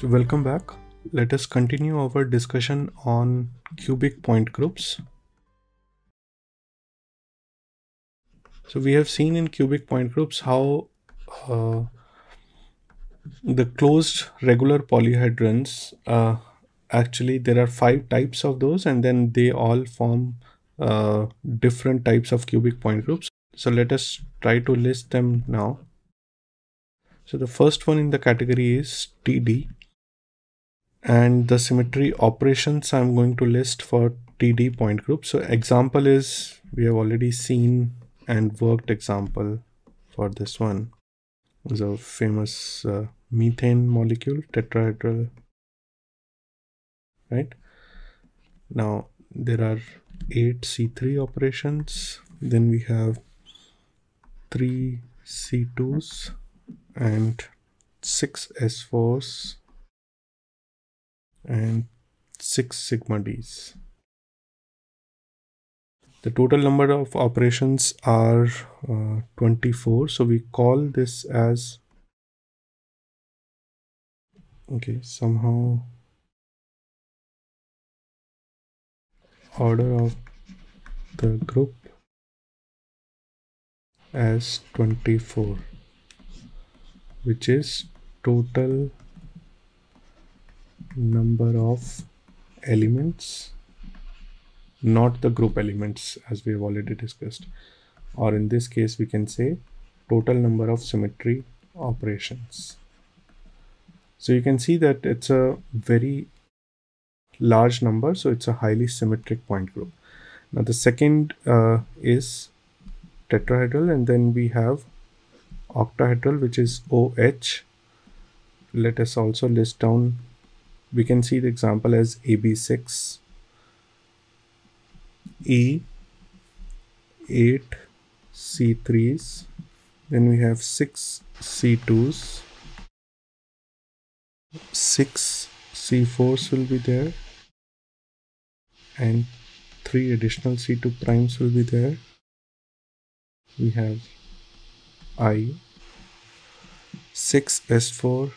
So welcome back. Let us continue our discussion on cubic point groups. So we have seen in cubic point groups how uh, the closed regular polyhedrons uh, actually there are five types of those and then they all form uh, different types of cubic point groups. So let us try to list them now. So the first one in the category is TD and the symmetry operations I'm going to list for TD point group. So example is we have already seen and worked example for this one. Is a famous uh, methane molecule tetrahedral right? Now there are eight C3 operations. Then we have three C2s and six S4s and six sigma Ds. The total number of operations are uh, 24. So we call this as okay somehow order of the group as 24 which is total number of elements not the group elements as we have already discussed. Or in this case we can say total number of symmetry operations. So you can see that it's a very large number so it's a highly symmetric point group. Now the second uh, is tetrahedral and then we have octahedral which is OH let us also list down we can see the example as AB6 E 8 C3s then we have 6 C2s 6 C4s will be there. And 3 additional C2 primes will be there. We have I. 6 S4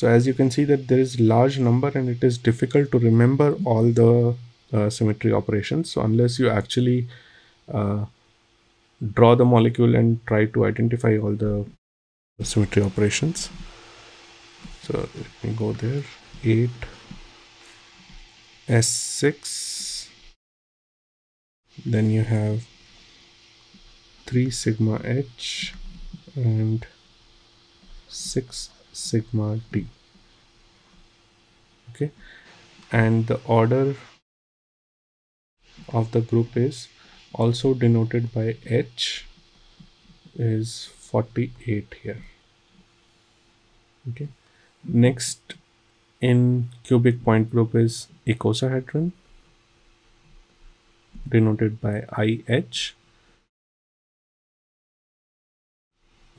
so as you can see that there is large number and it is difficult to remember all the uh, symmetry operations. So unless you actually uh, draw the molecule and try to identify all the symmetry operations. So let me go there. 8 S6 then you have 3 sigma H and 6 sigma d okay? And the order of the group is also denoted by h is 48 here. Okay? Next in cubic point group is icosahedron denoted by ih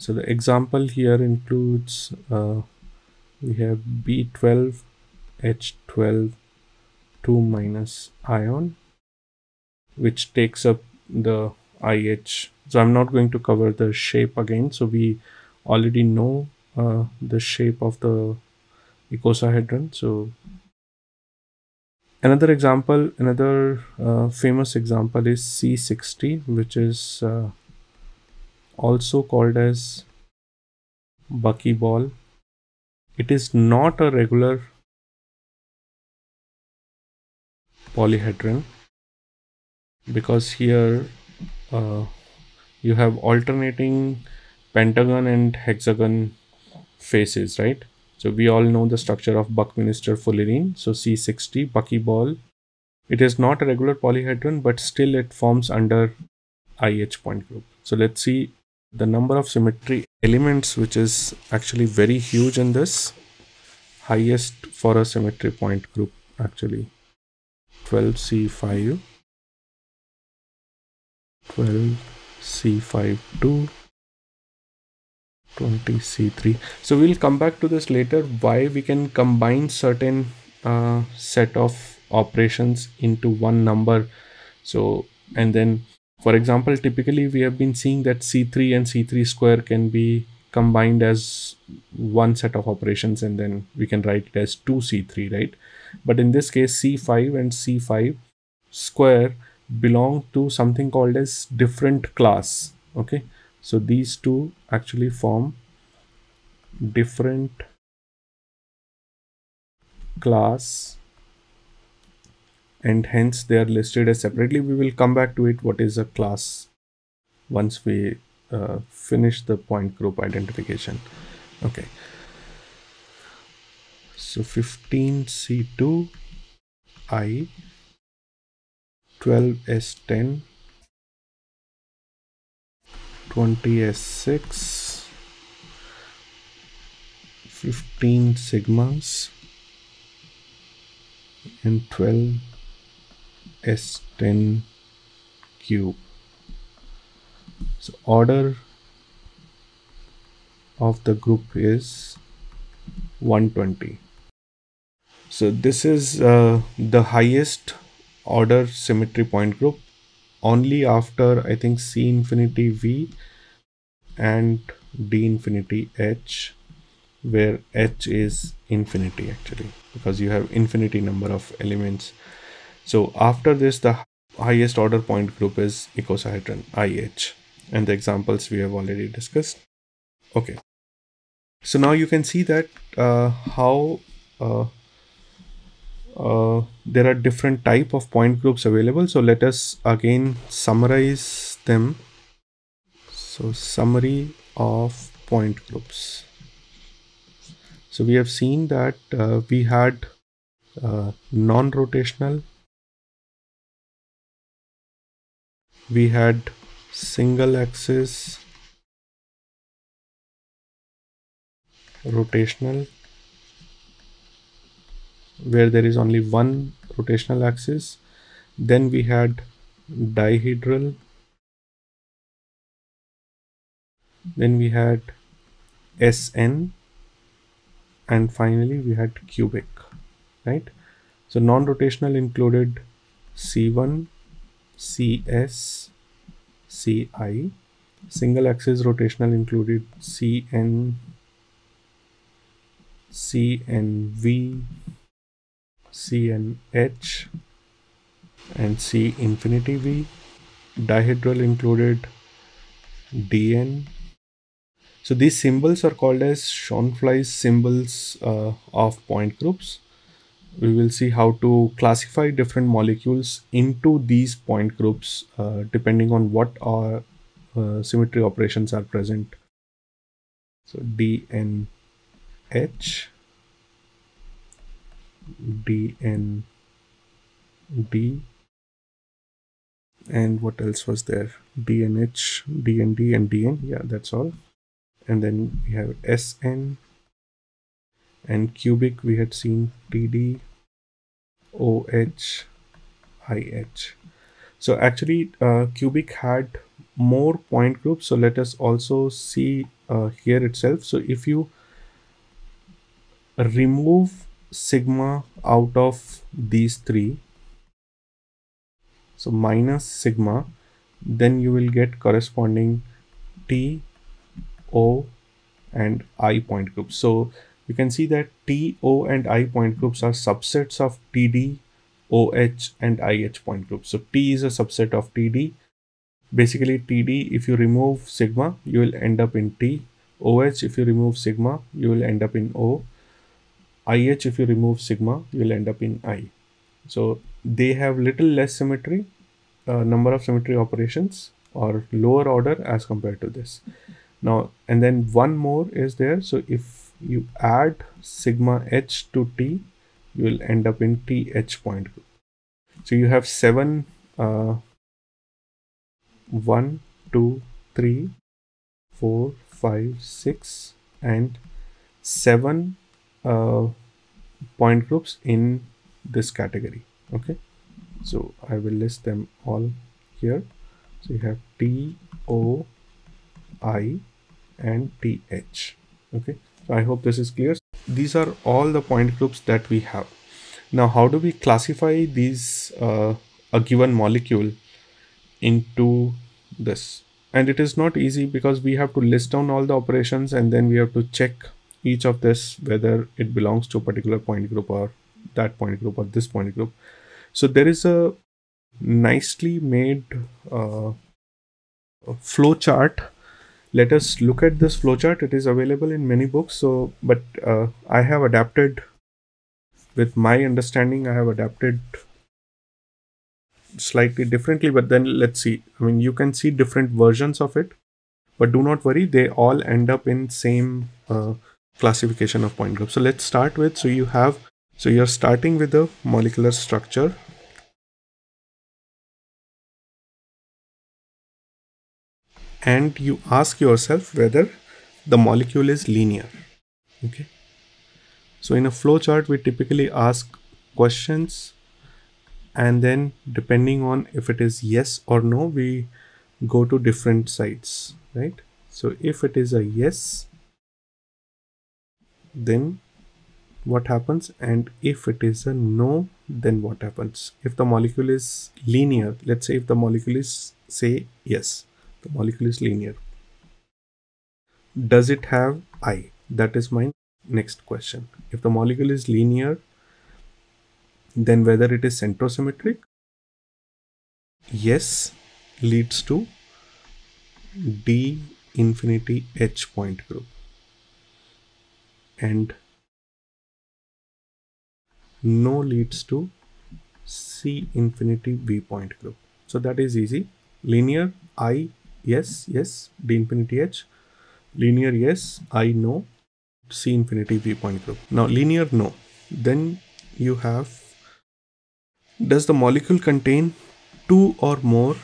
so the example here includes uh, we have b12 h12 2 minus ion which takes up the IH. So I'm not going to cover the shape again. So we already know uh, the shape of the icosahedron. So another example, another uh, famous example is C60, which is uh, also called as buckyball. It is not a regular polyhedron because here uh, you have alternating pentagon and hexagon faces right? So we all know the structure of buckminster fullerene. So c60 buckyball it is not a regular polyhedron but still it forms under ih point group. So let's see the number of symmetry elements which is actually very huge in this highest for a symmetry point group actually. 12c5 12 c5 2 20 c3 so we'll come back to this later why we can combine certain uh, set of operations into one number. So and then for example typically we have been seeing that c3 and c3 square can be combined as one set of operations and then we can write it as 2c3 right? But in this case c5 and c5 square belong to something called as different class okay? So these two actually form different class and hence they are listed as separately. We will come back to it. What is a class once we uh, finish the point group identification? Okay. So 15c2 i 12s10 20s6 15 sigmas and 12 S10 cube. So order of the group is 120. So this is uh, the highest order symmetry point group only after I think C infinity V and D infinity H where H is infinity actually because you have infinity number of elements so after this, the highest order point group is icosahedron, IH. And the examples we have already discussed. Okay. So now you can see that uh, how uh, uh, there are different type of point groups available. So let us again summarize them. So summary of point groups. So we have seen that uh, we had uh, non-rotational we had single axis rotational where there is only one rotational axis. Then we had dihedral. Then we had sn. And finally we had cubic right? So non-rotational included c1 CS, CI. Single axis rotational included CN, CNV, CNH, and C infinity V. Dihedral included DN. So these symbols are called as Schoenflies symbols uh, of point groups we will see how to classify different molecules into these point groups uh, depending on what our uh, symmetry operations are present. So DNH, DND, and what else was there? DNH, DND, and DN. Yeah, that's all. And then we have SN, and cubic we had seen TD, OH, IH. So actually uh, cubic had more point groups. So let us also see uh, here itself. So if you remove sigma out of these three, so minus sigma, then you will get corresponding T, O, and I point groups. So you can see that T, O, and I point groups are subsets of TD, OH, and IH point groups. So T is a subset of TD. Basically, TD, if you remove sigma, you will end up in T. OH, if you remove sigma, you will end up in O. IH, if you remove sigma, you will end up in I. So they have little less symmetry, uh, number of symmetry operations or lower order as compared to this. Now, and then one more is there. So if you add sigma h to t you will end up in th point group. So you have seven uh, one two three four five six and seven uh, point groups in this category okay? So i will list them all here. So you have t o i and th okay I hope this is clear. These are all the point groups that we have. Now, how do we classify these, uh, a given molecule into this? and it is not easy because we have to list down all the operations and then we have to check each of this whether it belongs to a particular point group or that point group or this point group so there is a nicely made uh, flow chart let us look at this flowchart. It is available in many books so but uh, i have adapted with my understanding i have adapted slightly differently but then let's see. I mean you can see different versions of it but do not worry they all end up in same uh, classification of point group. So let's start with so you have so you're starting with the molecular structure and you ask yourself whether the molecule is linear okay? So in a flowchart we typically ask questions and then depending on if it is yes or no we go to different sites right? So if it is a yes then what happens? And if it is a no then what happens? If the molecule is linear let's say if the molecule is say yes the molecule is linear. Does it have i? That is my next question. If the molecule is linear then whether it is centrosymmetric? Yes leads to d infinity h point group. And no leads to c infinity v point group. So that is easy. Linear i yes yes d infinity h. Linear yes i know. C infinity v point group. Now linear no. Then you have does the molecule contain two or more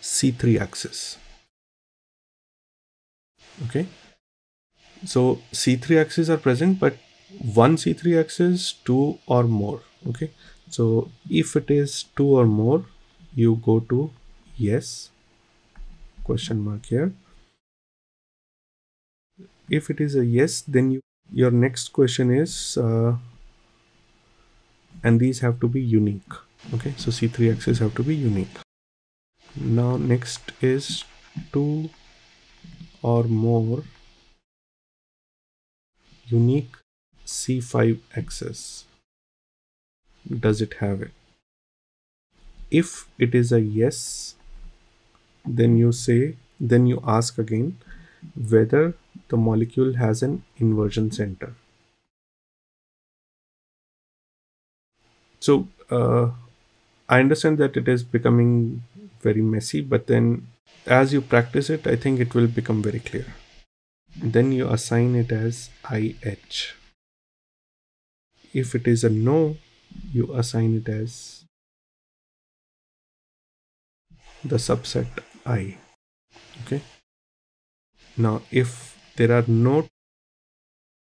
c3 axis? Okay. So c3 axes are present but one c3 axis two or more. Okay so if it is two or more you go to yes. Question mark here. If it is a yes then you, your next question is uh, and these have to be unique. Okay so c3 axes have to be unique. Now next is two or more unique c5 axes does it have it? If it is a yes then you say then you ask again whether the molecule has an inversion center. So uh, i understand that it is becoming very messy but then as you practice it i think it will become very clear. Then you assign it as ih if it is a no you assign it as the subset i okay? Now if there are no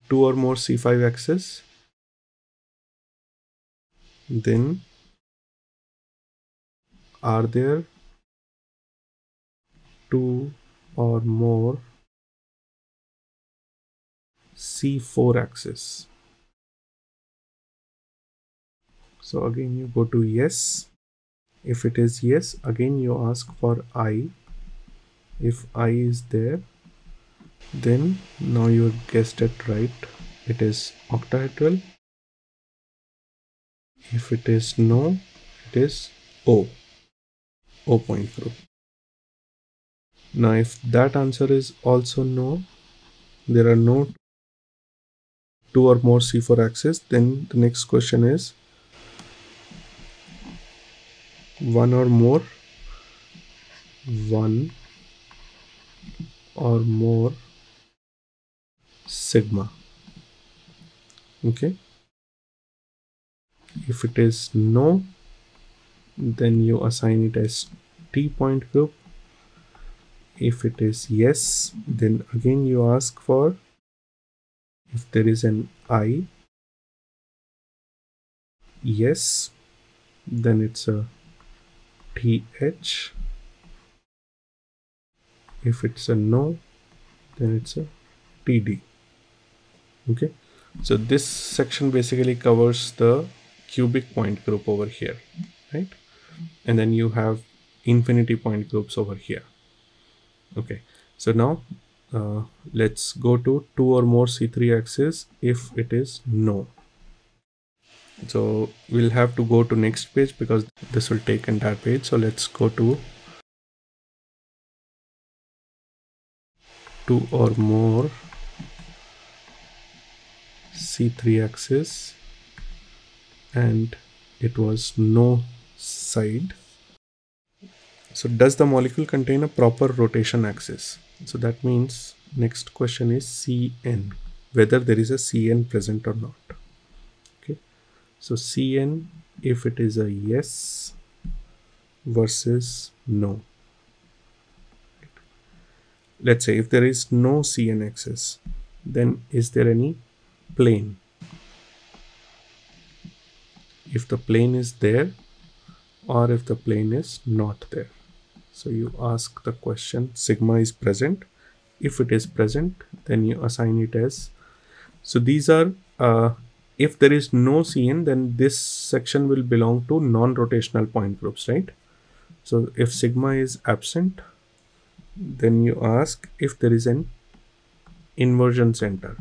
two or more c5 axes then are there two or more c4 axis so again you go to yes. If it is yes again you ask for i. If i is there then now you guessed it right. It is octahedral if it is no it is o. O point group. Now if that answer is also no there are no two or more c4 axes then the next question is one or more. One or more sigma. Okay? If it is no then you assign it as t point group. If it is yes then again you ask for if there is an i yes then it's a th if it's a no then it's a td okay? So this section basically covers the cubic point group over here right? And then you have infinity point groups over here. Okay? So now uh, let's go to two or more c3 axes if it is no so we'll have to go to next page because this will take entire page so let's go to two or more c3 axis and it was no side so does the molecule contain a proper rotation axis? So that means next question is Cn, whether there is a Cn present or not. So Cn, if it is a yes versus no. Let's say if there is no Cn axis, then is there any plane? If the plane is there or if the plane is not there. So you ask the question sigma is present. If it is present, then you assign it as. So these are, uh, if there is no Cn, then this section will belong to non-rotational point groups, right? So if sigma is absent, then you ask if there is an inversion center.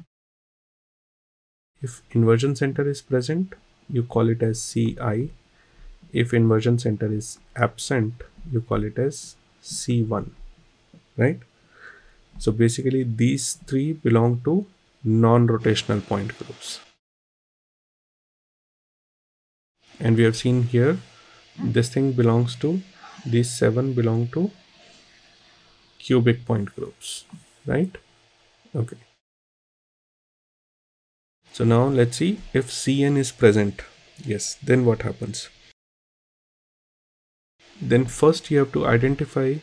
If inversion center is present, you call it as Ci. If inversion center is absent, you call it as C1 right so basically these three belong to non-rotational point groups and we have seen here this thing belongs to these seven belong to cubic point groups right? Okay. So now let's see if cn is present. Yes then what happens? Then first you have to identify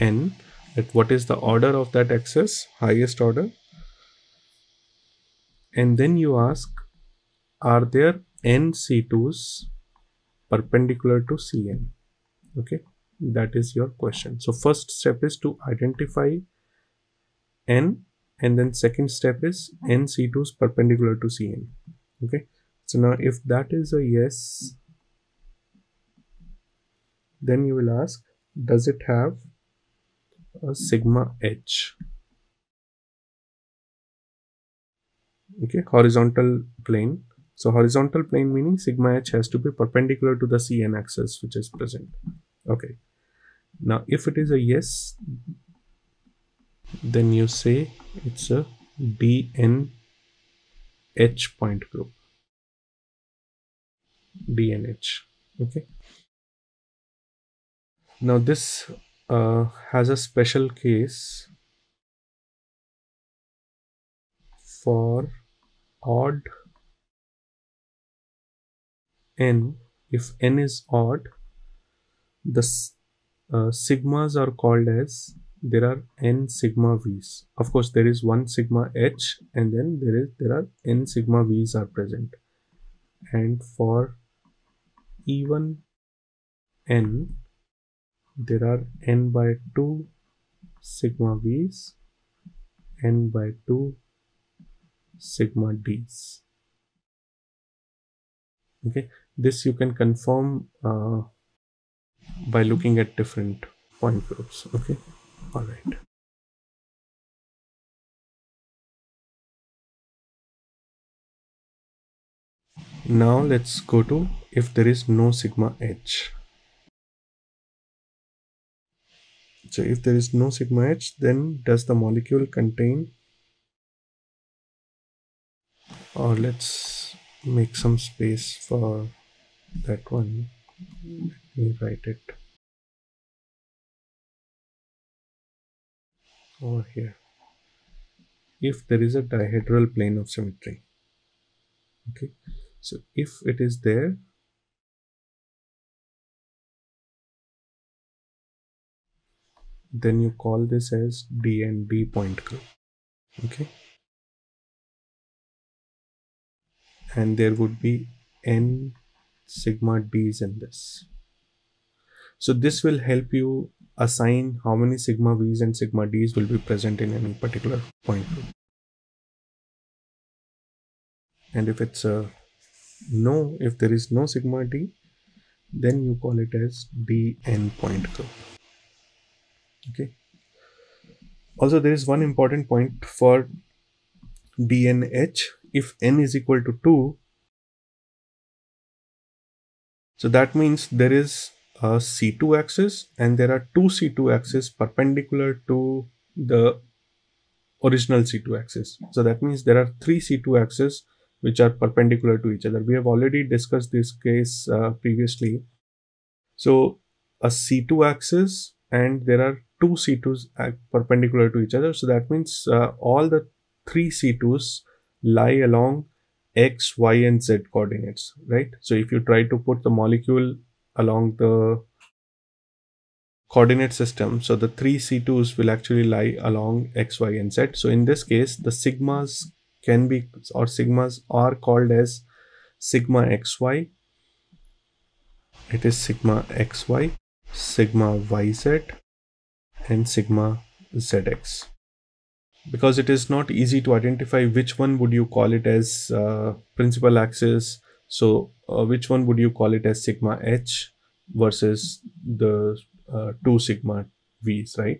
n that what is the order of that axis highest order and then you ask are there n c2s perpendicular to cn okay that is your question. So first step is to identify n and then second step is n c2s perpendicular to cn okay so now if that is a yes then you will ask does it have a sigma h okay horizontal plane. So horizontal plane meaning sigma h has to be perpendicular to the cn axis which is present. Okay. Now if it is a yes then you say it's a dn H point group. DNH okay. Now this uh, has a special case for odd n if n is odd the uh, sigmas are called as there are n sigma v's. Of course there is one sigma h and then there is there are n sigma v's are present. And for even n there are n by 2 sigma v's n by 2 sigma d's okay this you can confirm uh, by looking at different point groups okay all right. Now let's go to if there is no sigma h. So if there is no sigma h, then does the molecule contain or let's make some space for that one. Let me write it. over here. If there is a dihedral plane of symmetry. Okay. So if it is there then you call this as DND point group okay and there would be n sigma d's in this. So this will help you assign how many sigma v's and sigma d's will be present in any particular point group. and if it's a no if there is no sigma d then you call it as dn point group. Okay? Also there is one important point for dnh if n is equal to 2 so that means there is a C2 axis and there are two C2 axes perpendicular to the original C2 axis. So that means there are three C2 axes which are perpendicular to each other. We have already discussed this case uh, previously. So a C2 axis and there are two C2s perpendicular to each other. So that means uh, all the three C2s lie along x, y, and z coordinates, right? So if you try to put the molecule along the coordinate system, so the three C2s will actually lie along x, y, and z. So in this case, the sigmas can be or sigmas are called as sigma xy. It is sigma xy, sigma yz, and sigma zx because it is not easy to identify which one would you call it as uh, principal axis. So uh, which one would you call it as sigma h versus the uh, two sigma v's right?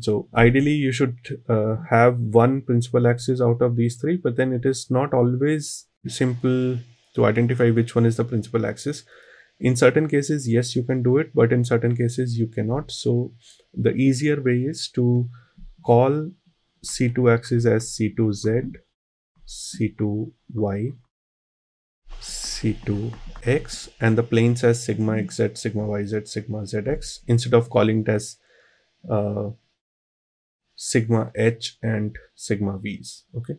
So ideally you should uh, have one principal axis out of these three but then it is not always simple to identify which one is the principal axis. In certain cases yes you can do it but in certain cases you cannot. So the easier way is to call C2 axis as C2Z, C2Y, C2X and the planes as sigma XZ, sigma YZ, sigma ZX instead of calling it as uh, sigma H and sigma V's. Okay,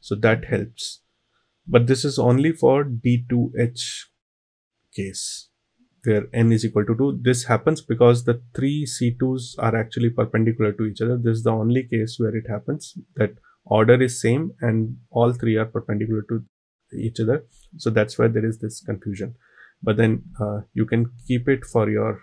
so that helps. But this is only for D2H case where n is equal to 2. This happens because the three C2s are actually perpendicular to each other. This is the only case where it happens that order is same and all three are perpendicular to each other. So that's why there is this confusion. But then uh, you can keep it for your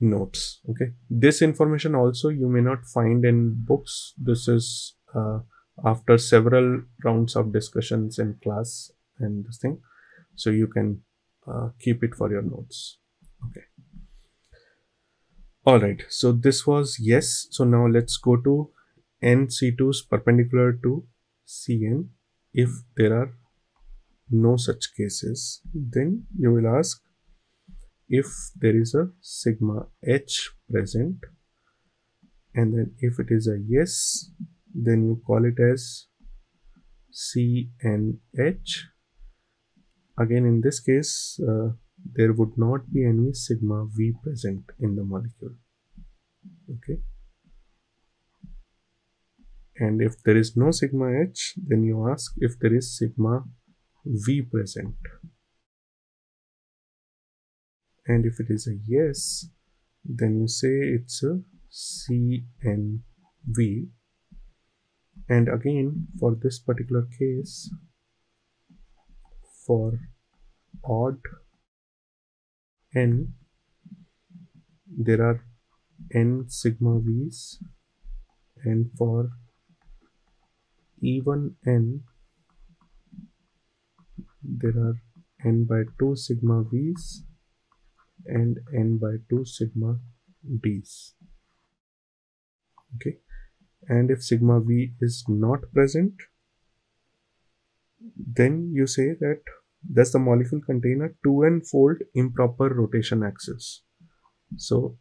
notes. Okay. This information also you may not find in books. This is uh, after several rounds of discussions in class and this thing. So you can uh, keep it for your notes. Okay. All right. So this was yes. So now let's go to nc2's perpendicular to cn if there are no such cases then you will ask if there is a sigma h present. And then if it is a yes then you call it as cnh Again, in this case, uh, there would not be any sigma V present in the molecule. Okay. And if there is no sigma H, then you ask if there is sigma V present. And if it is a yes, then you say it's a CNV. And again, for this particular case, for odd n. There are n sigma v's and for even n there are n by 2 sigma v's and n by 2 sigma d's. Okay? And if sigma v is not present then you say that does the molecule contain a 2n fold improper rotation axis? So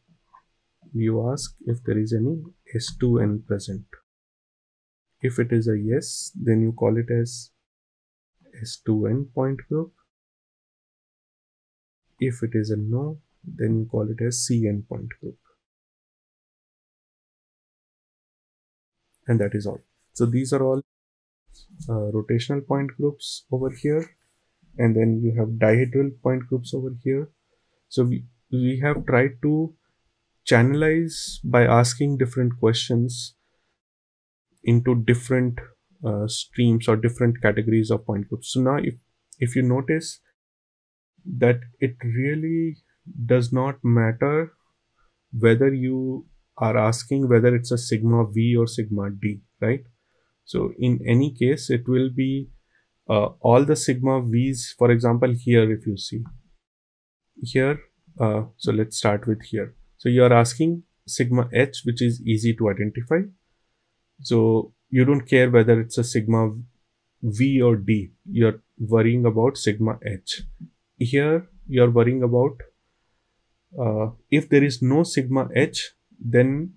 you ask if there is any s2n present. If it is a yes then you call it as s2n point group. If it is a no then you call it as cn point group. And that is all. So these are all uh, rotational point groups over here and then you have dihedral point groups over here. So we we have tried to channelize by asking different questions into different uh, streams or different categories of point groups. So now if if you notice that it really does not matter whether you are asking whether it's a sigma v or sigma d right So in any case, it will be uh, all the sigma v's. For example, here if you see here, uh, so let's start with here. So you are asking sigma h, which is easy to identify. So you don't care whether it's a sigma v or d. You're worrying about sigma h. Here you're worrying about uh, if there is no sigma h, then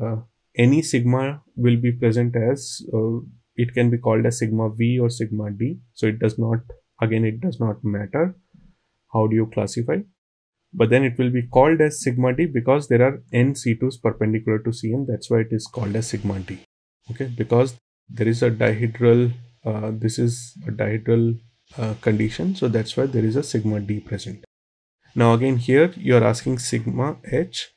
uh, any sigma will be present as uh, it can be called as sigma v or sigma d. So it does not again it does not matter how do you classify. But then it will be called as sigma d because there are n c2s perpendicular to cn. That's why it is called as sigma d. Okay? Because there is a dihedral uh, this is a dihedral uh, condition. So that's why there is a sigma d present. Now again here you are asking sigma h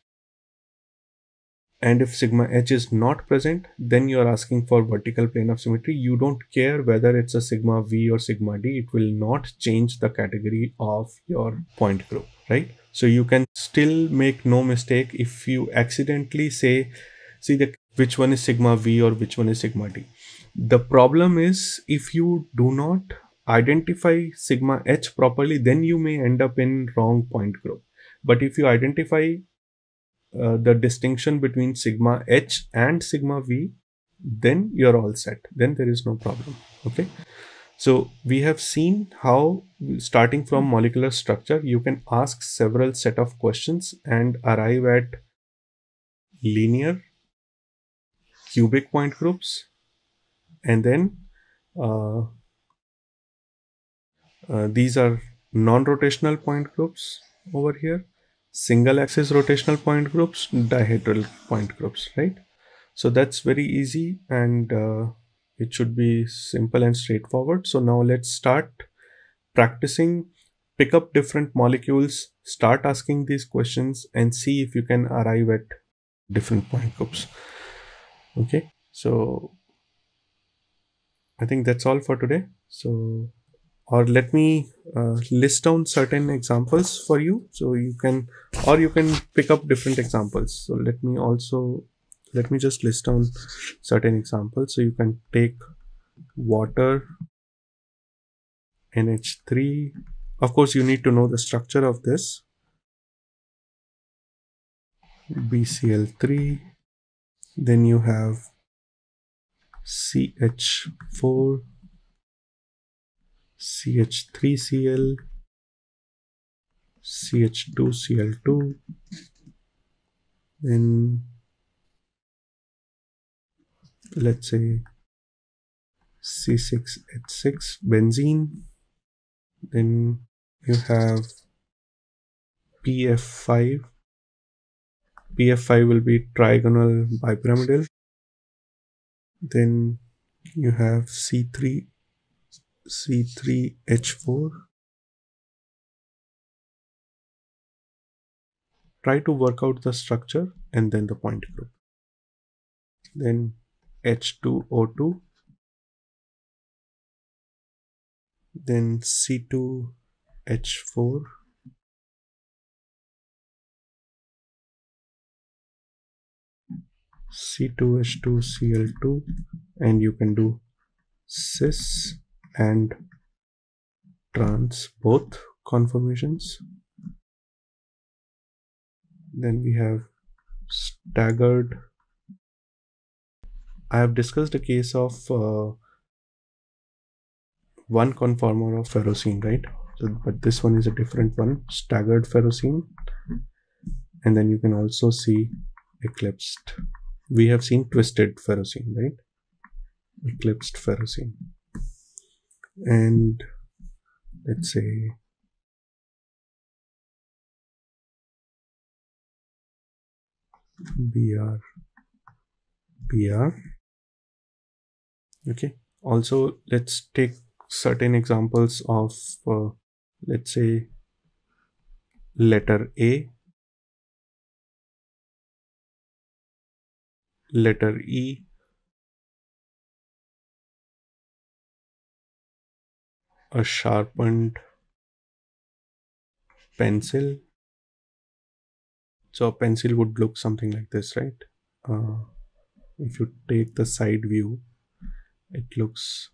and if sigma h is not present then you are asking for vertical plane of symmetry. You don't care whether it's a sigma v or sigma d. It will not change the category of your point group right? So you can still make no mistake if you accidentally say see the which one is sigma v or which one is sigma d. The problem is if you do not identify sigma h properly then you may end up in wrong point group. But if you identify uh, the distinction between sigma h and sigma v then you're all set. Then there is no problem. Okay? So we have seen how starting from molecular structure you can ask several set of questions and arrive at linear cubic point groups and then uh, uh, these are non-rotational point groups over here single axis rotational point groups, dihedral point groups, right? So that's very easy and uh, it should be simple and straightforward. So now let's start practicing, pick up different molecules, start asking these questions and see if you can arrive at different point groups. Okay, so I think that's all for today. So or let me uh, list down certain examples for you. So you can or you can pick up different examples. So let me also let me just list down certain examples. So you can take water nh3 of course you need to know the structure of this. Bcl3 then you have ch4 CH3Cl, CH2Cl2, then let's say C6H6 benzene, then you have PF5, PF5 will be trigonal bipyramidal, then you have C3 C3H4. Try to work out the structure and then the point group. Then H2O2. Then C2H4. C2H2Cl2 and you can do cis and trans both conformations. Then we have staggered. I have discussed a case of uh, one conformer of ferrocene right? So but this one is a different one staggered ferrocene. And then you can also see eclipsed. We have seen twisted ferrocene right? Eclipsed ferrocene and let's say br br okay. Also let's take certain examples of uh, let's say letter a. Letter e a sharpened pencil. So a pencil would look something like this right? Uh, if you take the side view it looks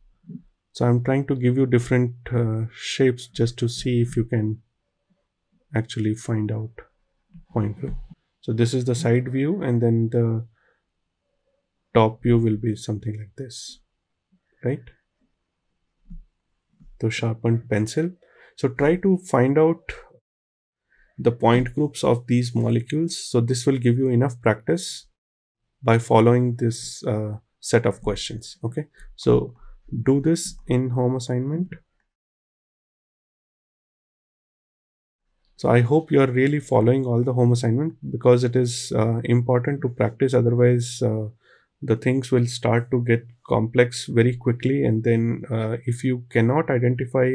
so I'm trying to give you different uh, shapes just to see if you can actually find out point. Group so this is the side view and then the top view will be something like this right the sharpened pencil. So try to find out the point groups of these molecules. So this will give you enough practice by following this uh, set of questions. Okay? So do this in home assignment. So i hope you are really following all the home assignment because it is uh, important to practice. Otherwise uh, the things will start to get complex very quickly. And then uh, if you cannot identify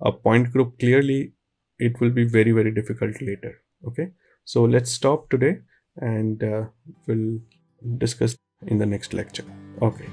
a point group clearly it will be very very difficult later. Okay? So let's stop today and uh, we'll discuss in the next lecture. Okay